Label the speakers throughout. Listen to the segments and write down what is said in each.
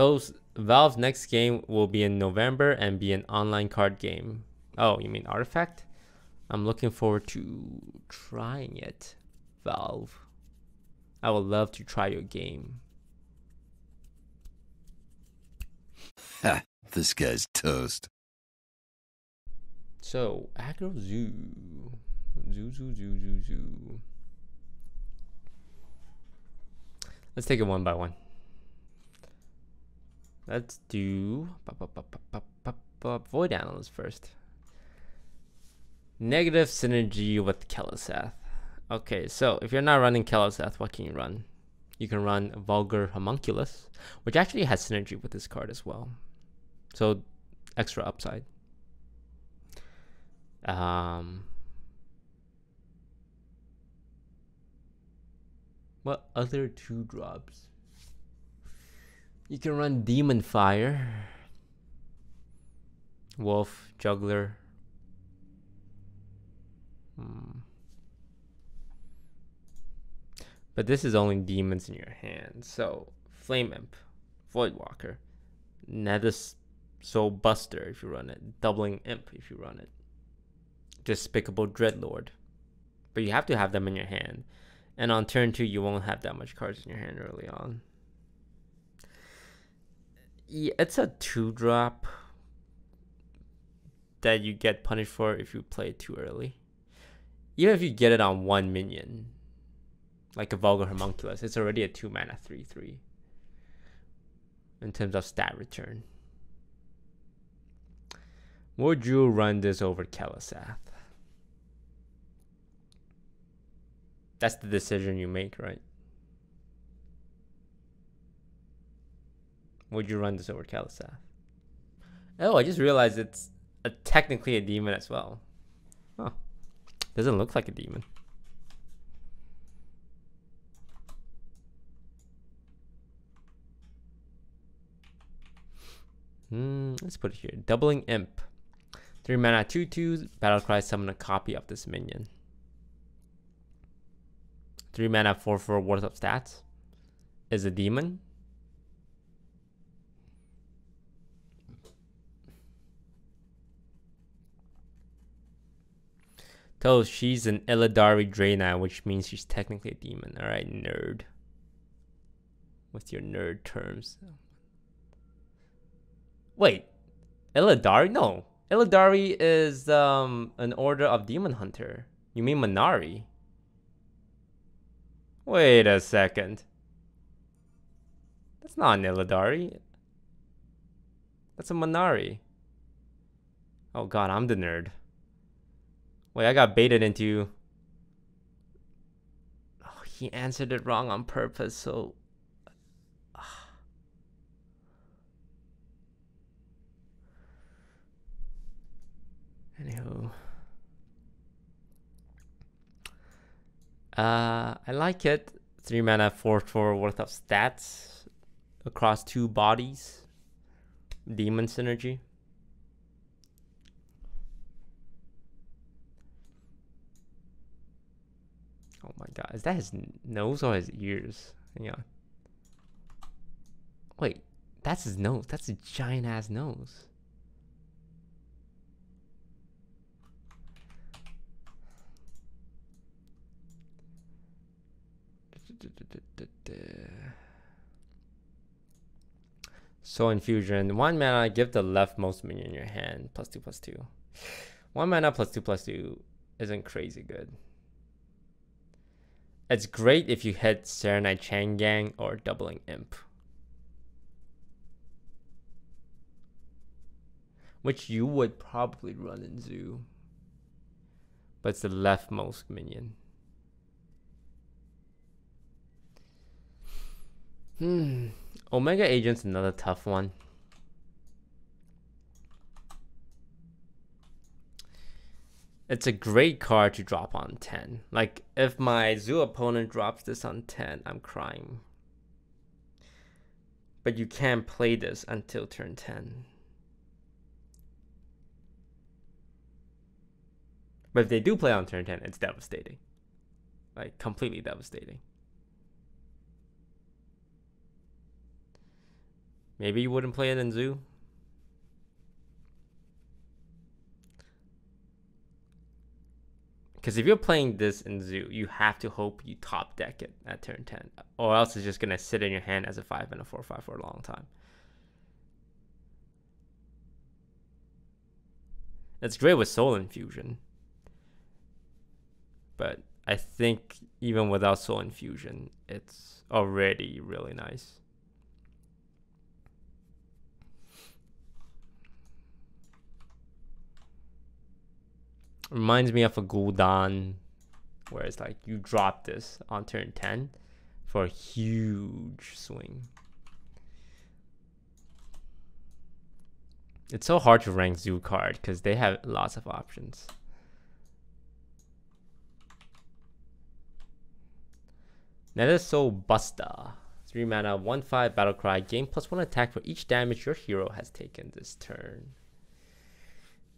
Speaker 1: Those Valve's next game will be in November and be an online card game. Oh, you mean Artifact? I'm looking forward to trying it, Valve. I would love to try your game.
Speaker 2: Ha, this guy's toast.
Speaker 1: So, Aggro Zoo. Zoo, zoo, zoo, zoo, zoo. Let's take it one by one. Let's do Void Analyst first. Negative synergy with Keleseth. Okay, so if you're not running Keleseth, what can you run? You can run Vulgar Homunculus, which actually has synergy with this card as well. So extra upside. Um, what other two drops? You can run Demon Fire, Wolf, Juggler. Hmm. But this is only demons in your hand. So, Flame Imp, Voidwalker, Nether Soul Buster if you run it, Doubling Imp if you run it, Despicable Dreadlord. But you have to have them in your hand. And on turn two, you won't have that much cards in your hand early on yeah, it's a two drop that you get punished for if you play it too early. Even if you get it on one minion, like a Vulgar Homunculus, it's already a two mana 3 3 in terms of stat return. Would you run this over Keleseth? That's the decision you make, right? Would you run this over Keleseth? Oh, I just realized it's a, technically a demon as well. Huh. Doesn't look like a demon. Hmm, let's put it here. Doubling Imp. 3 mana 2 2 Battlecry summon a copy of this minion. 3 mana 4 4 worth of stats. Is a demon. Tells she's an Illidari Draenei, which means she's technically a demon. Alright, nerd. What's your nerd terms? Wait, Illidari? No. Illidari is um an order of demon hunter. You mean Man'ari? Wait a second. That's not an Illidari. That's a Man'ari. Oh god, I'm the nerd. Wait, I got baited into. Oh, he answered it wrong on purpose, so. Anywho. Uh, I like it. Three mana, four four worth of stats across two bodies. Demon synergy. Oh my god, is that his nose or his ears? Hang on. Wait, that's his nose. That's a giant ass nose. Soul Infusion. One mana, give the leftmost minion in your hand. Plus two, plus two. One mana plus two, plus two isn't crazy good. It's great if you hit Saronite Chain Gang or Doubling Imp. Which you would probably run in Zoo. But it's the leftmost minion. Hmm. Omega Agent's another tough one. It's a great card to drop on 10. Like, if my zoo opponent drops this on 10, I'm crying. But you can't play this until turn 10. But if they do play on turn 10, it's devastating. Like, completely devastating. Maybe you wouldn't play it in Zoo. Because if you're playing this in Zoo, you have to hope you top deck it at turn 10. Or else it's just going to sit in your hand as a 5 and a 4 5 for a long time. It's great with Soul Infusion. But I think even without Soul Infusion, it's already really nice. Reminds me of a Gul'dan, where it's like you drop this on turn 10 for a huge swing. It's so hard to rank Zoo card because they have lots of options. Nethersoul Buster. 3 mana, 1 5 battle cry. Gain plus 1 attack for each damage your hero has taken this turn.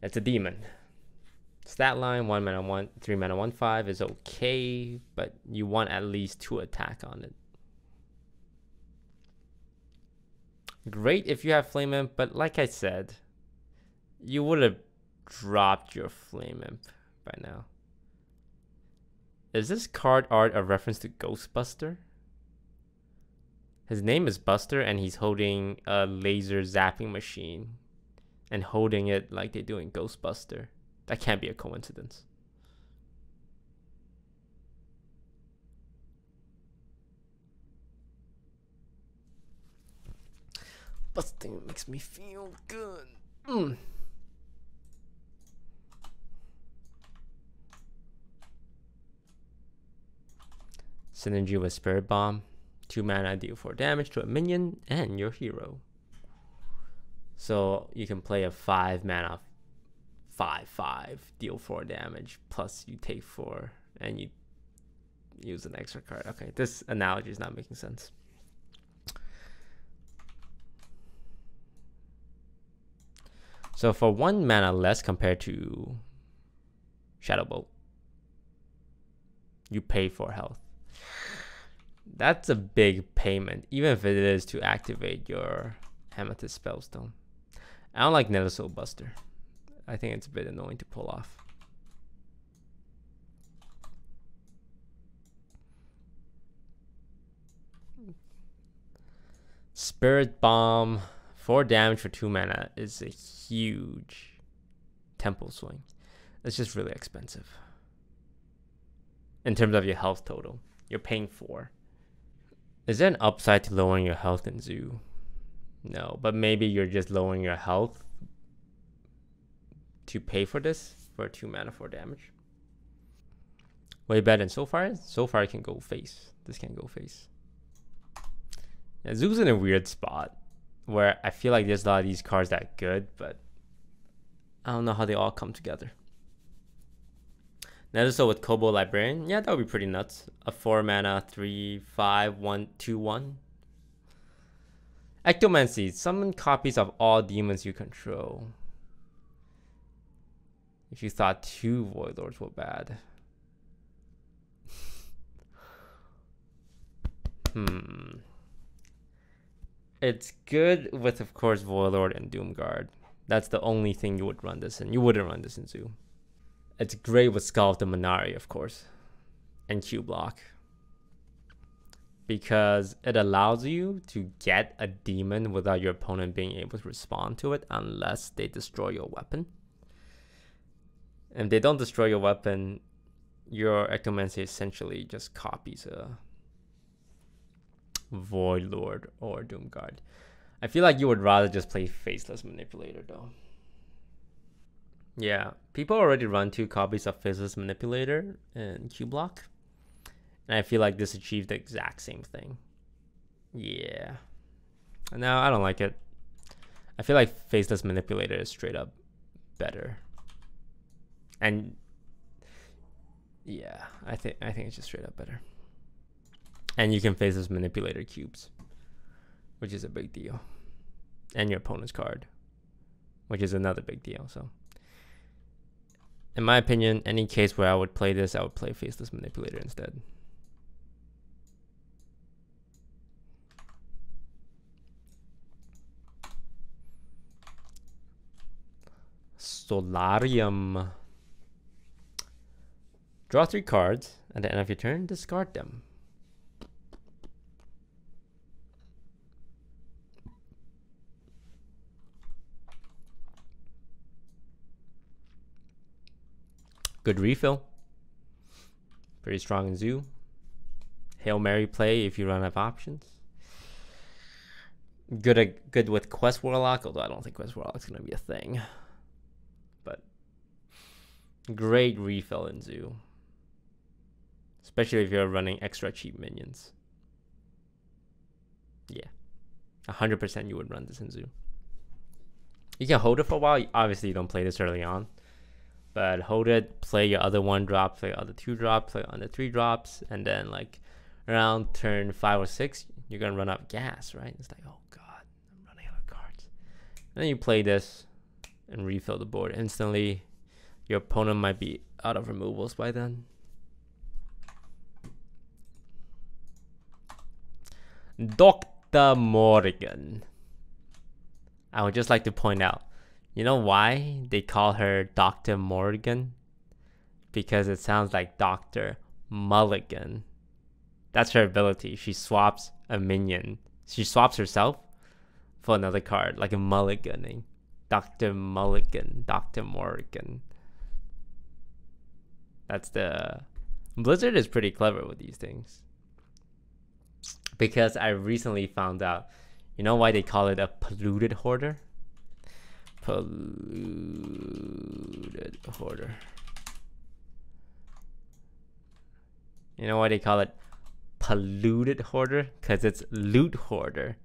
Speaker 1: That's a demon. Stat line 1 mana, 1 3 mana, 1 5 is okay, but you want at least 2 attack on it. Great if you have Flame Imp, but like I said, you would have dropped your Flame Imp by now. Is this card art a reference to Ghostbuster? His name is Buster and he's holding a laser zapping machine and holding it like they do in Ghostbuster. That can't be a coincidence. But Busting makes me feel good. Mm. Synergy with Spirit Bomb. 2 mana deal 4 damage to a minion and your hero. So you can play a 5 mana 5 5 deal 4 damage plus you take 4 and you use an extra card. Okay, this analogy is not making sense. So for 1 mana less compared to Shadow Bolt, you pay for health that's a big payment, even if it is to activate your Amethyst Spellstone. I don't like Nethersoul Buster. I think it's a bit annoying to pull off. Spirit Bomb, 4 damage for 2 mana is a huge tempo swing. It's just really expensive. In terms of your health total, you're paying 4. Is there an upside to lowering your health in Zoo? No, but maybe you're just lowering your health to pay for this for 2 mana for damage. Way better than Soulfire. So far, I can go face. This can go face. Yeah, Zoo's in a weird spot where I feel like there's a lot of these cards that good, but I don't know how they all come together. So with Kobold Librarian, yeah, that would be pretty nuts. A four mana, three, five, one, two, one. Ectomancy. Summon copies of all demons you control. If you thought two Void Lords were bad. hmm. It's good with, of course, Void Lord and Doomguard. That's the only thing you would run this in. You wouldn't run this in Zoo. It's great with Skull of the Man'ari, of course, and Cubelock. Because it allows you to get a demon without your opponent being able to respond to it unless they destroy your weapon. And if they don't destroy your weapon, your Ectomancy essentially just copies a Void Lord or Doomguard. I feel like you would rather just play Faceless Manipulator though. Yeah, people already run two copies of Faceless Manipulator and Cubelock. And I feel like this achieved the exact same thing. Yeah. No, I don't like it. I feel like Faceless Manipulator is straight up better and yeah, I think I think it's just straight up better. And you can Faceless Manipulator cubes, which is a big deal, and your opponent's card, which is another big deal. So, in my opinion, any case where I would play this, I would play faceless manipulator instead. Soularium. Draw three cards. At the end of your turn, discard them. Good refill. Pretty strong in zoo. Hail Mary play if you run out of options. Good at, good with Quest Warlock, although I don't think Quest Warlock's gonna be a thing. But great refill in zoo. Especially if you're running extra cheap minions. Yeah. 100% you would run this in zoo. You can hold it for a while. Obviously, you don't play this early on. But hold it, play your other one drop, play other two drops, play on the three drops, and then like around turn five or six, you're gonna run out of gas, right? It's like, oh god, I'm running out of cards. And then you play this and refill the board instantly. Your opponent might be out of removals by then. Dr. Morrigan. I would just like to point out, you know why they call her Dr. Morrigan? Because it sounds like Dr. Mulligan. That's her ability. She swaps a minion. She swaps herself for another card, like a mulliganing. Dr. Mulligan, Dr. Morrigan. That's the Blizzard is pretty clever with these things because I recently found out. You know why they call it a polluted hoarder? Polluted hoarder. You know why they call it polluted hoarder? Because it's loot hoarder.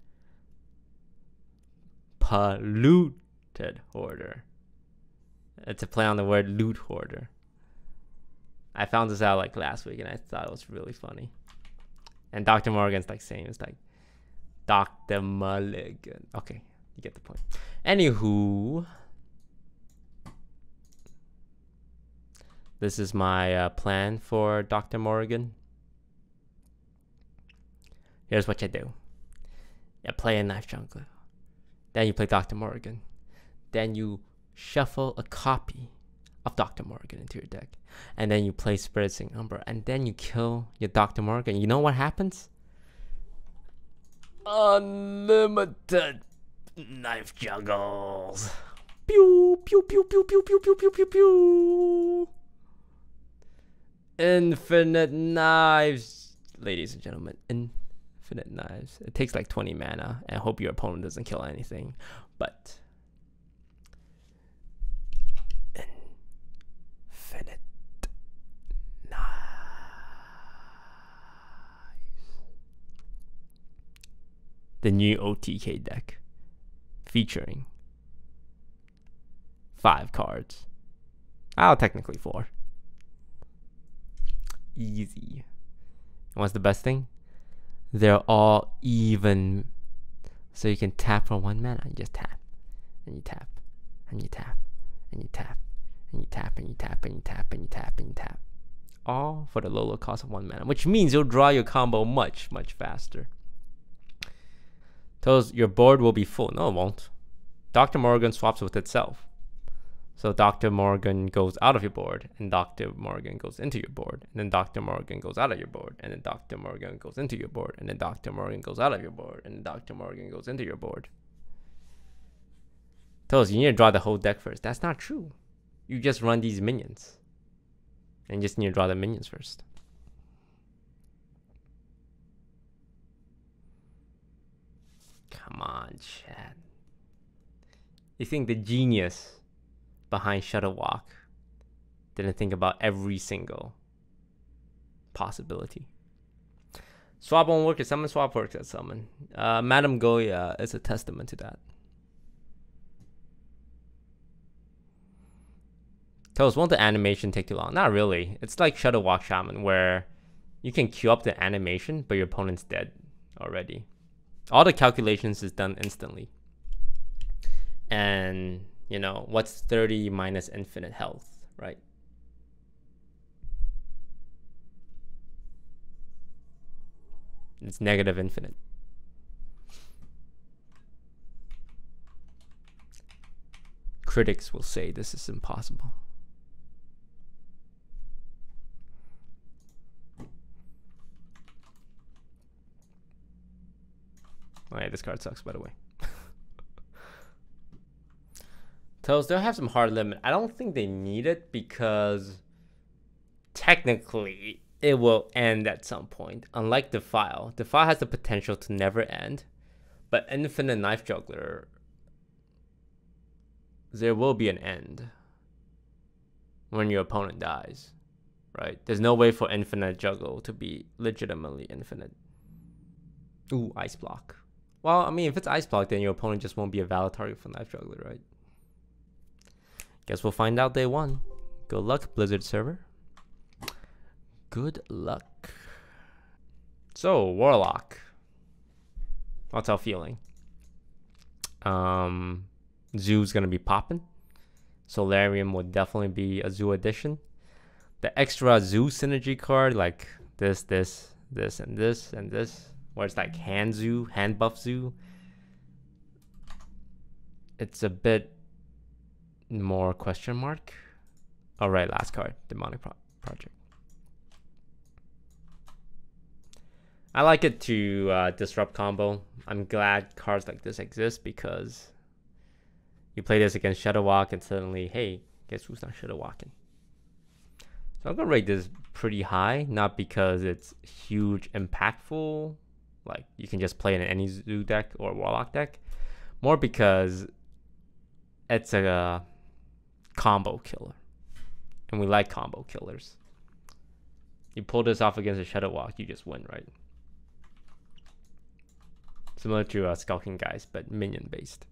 Speaker 1: Polluted hoarder. It's a play on the word loot hoarder. I found this out like last week and I thought it was really funny. And Dr. Morrigan's like saying it's like Dr. Mulligan. Okay, you get the point. Anywho, this is my uh, plan for Dr. Morrigan. Here's what you do. You play a Knife Juggler. Then you play Dr. Morrigan. Then you shuffle a copy of Dr. Morrigan into your deck. And then you play Spiritsinger Umbra. And then you kill your Dr. Morrigan. You know what happens? Unlimited knife juggles. Pew, pew, pew, pew, pew, pew, pew, pew, pew, pew. Infinite knives. Ladies and gentlemen, infinite knives. It takes like 20 mana. And I hope your opponent doesn't kill anything. But infinite knives. The new OTK deck featuring five cards. Oh, technically four. Easy. What's the best thing? They're all even. So you can tap for one mana. You just tap. And you tap. And you tap. And you tap and you tap and you tap and you tap and you tap and you tap. All for the low, low cost of one mana, which means you'll draw your combo much, much faster. Tells your board will be full. No, it won't. Dr. Morrigan swaps with itself. So Dr. Morrigan goes out of your board, and Dr. Morrigan goes into your board, and then Dr. Morrigan goes out of your board, and then Dr. Morrigan goes into your board, and then Dr. Morrigan goes out of your board, and then Dr. Morrigan goes into your board. Tells you need to draw the whole deck first. That's not true you just run these minions. And you just need to draw the minions first. Chad. You think the genius behind Shudderwock didn't think about every single possibility. Swap won't work at summon, swap works at summon. Uh, Madame Goya is a testament to that. Toes, won't the animation take too long? Not really. It's like Shudderwock Shaman where you can queue up the animation, but your opponent's dead already. All the calculations is done instantly. And, you know, what's 30 minus infinite health, right? It's negative infinite. critics will say this is impossible. Oh yeah, this card sucks by the way. Toes, they'll have some hard limit. I don't think they need it because technically it will end at some point. Unlike Defile, Defile has the potential to never end, but Infinite Knife Juggler, there will be an end when your opponent dies, right? There's no way for Infinite Juggle to be legitimately infinite. Ooh, Ice Block. Well, I mean, if it's Ice Block, then your opponent just won't be a valid target for Knife Juggler, right? Guess we'll find out day one. Good luck, Blizzard server. Good luck. So, Warlock. What's our feeling? Um, Zoo's gonna be popping. Soularium would definitely be a Zoo addition. The extra Zoo synergy card, like this, this, this, and this, and this, where it's like hand Zoo, hand buff Zoo. It's a bit more question mark. All right, last card, Demonic Pro Project. I like it to uh, disrupt combo. I'm glad cards like this exist because you play this against Shudderwock and suddenly, hey, guess who's not Shudderwocking? So I'm gonna rate this pretty high, not because it's huge, impactful, like you can just play it in any Zoo deck or Warlock deck, more because it's a combo killer, and we like combo killers. You pull this off against a Shudderwock, you just win, right? Similar to uh, Skulking Geist, but minion based.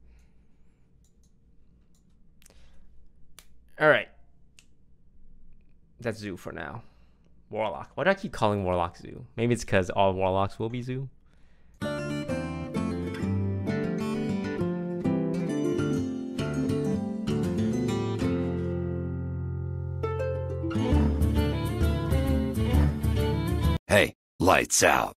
Speaker 1: All right. That's Zoo for now. Warlock. Why do I keep calling Warlock Zoo? Maybe it's because all Warlocks will be Zoo.
Speaker 2: Lights out.